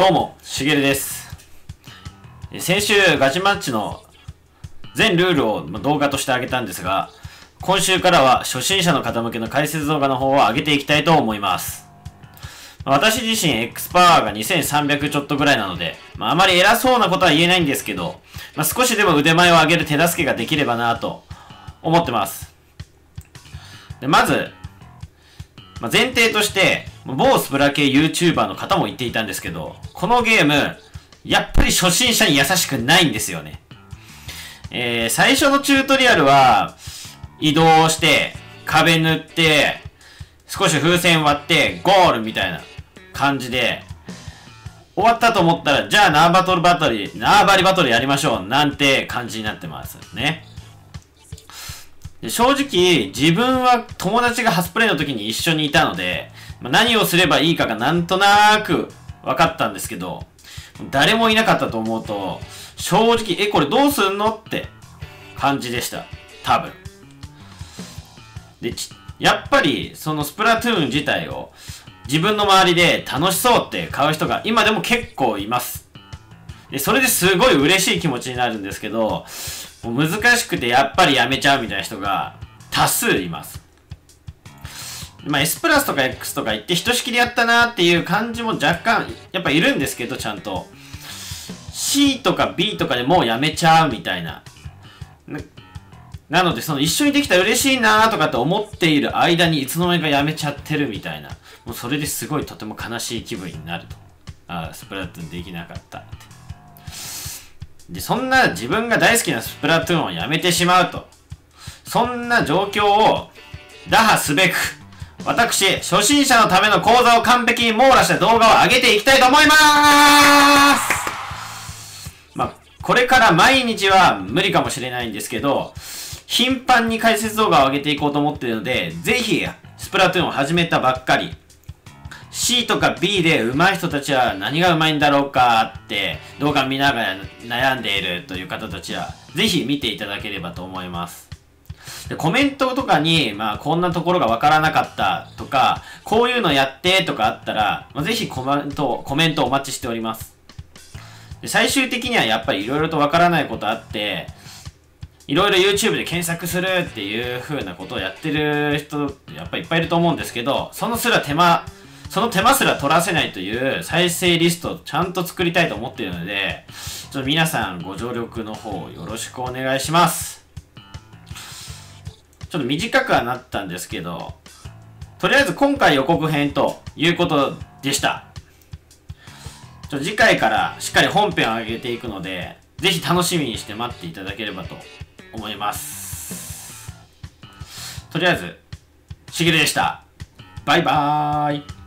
どうも、しげるです。先週、ガチマッチの全ルールを動画として上げたんですが、今週からは初心者の方向けの解説動画の方を上げていきたいと思います。私自身 X パワーが2300ちょっとぐらいなので、まあ、あまり偉そうなことは言えないんですけど、まあ、少しでも腕前を上げる手助けができればなと思ってます。でまず、まあ、前提として、某スプラ系 YouTuber の方も言っていたんですけど、このゲーム、やっぱり初心者に優しくないんですよね。えー、最初のチュートリアルは、移動して、壁塗って、少し風船割って、ゴールみたいな感じで、終わったと思ったら、じゃあ縄バトルバトル、縄張りバトルやりましょう、なんて感じになってますね。正直、自分は友達がハスプレイの時に一緒にいたので、ま何をすればいいかがなんとなく分かったんですけど、誰もいなかったと思うと、正直、え、これどうすんのって感じでした。多分。で、やっぱり、そのスプラトゥーン自体を自分の周りで楽しそうって買う人が今でも結構います。で、それですごい嬉しい気持ちになるんですけど、難しくてやっぱりやめちゃうみたいな人が多数います。まあ S プラスとか X とか言ってひとしきりやったなっていう感じも若干やっぱいるんですけどちゃんと C とか B とかでもうやめちゃうみたいな。なのでその一緒にできたら嬉しいなとかって思っている間にいつの間にかやめちゃってるみたいな。もうそれですごいとても悲しい気分になると。ああ、スプラトゥーンできなかったって。で、そんな自分が大好きなスプラトゥーンをやめてしまうと。そんな状況を打破すべく、私、初心者のための講座を完璧に網羅した動画を上げていきたいと思いまーすまあ、これから毎日は無理かもしれないんですけど、頻繁に解説動画を上げていこうと思っているので、ぜひ、スプラトゥーンを始めたばっかり、C とか B で上手い人たちは何が上手いんだろうかって動画見ながら悩んでいるという方たちはぜひ見ていただければと思います。でコメントとかに、まあ、こんなところがわからなかったとか、こういうのやってとかあったら、まあ、ぜひコメント、コメントお待ちしております。で最終的にはやっぱり色々とわからないことあって、いろいろ YouTube で検索するっていう風なことをやってる人、やっぱいっぱいいると思うんですけど、そのすら手間、その手間すら取らせないという再生リストをちゃんと作りたいと思っているので、ちょっと皆さんご助力の方よろしくお願いします。ちょっと短くはなったんですけど、とりあえず今回予告編ということでした。ちょ次回からしっかり本編を上げていくので、ぜひ楽しみにして待っていただければと思います。とりあえず、しげるでした。バイバーイ。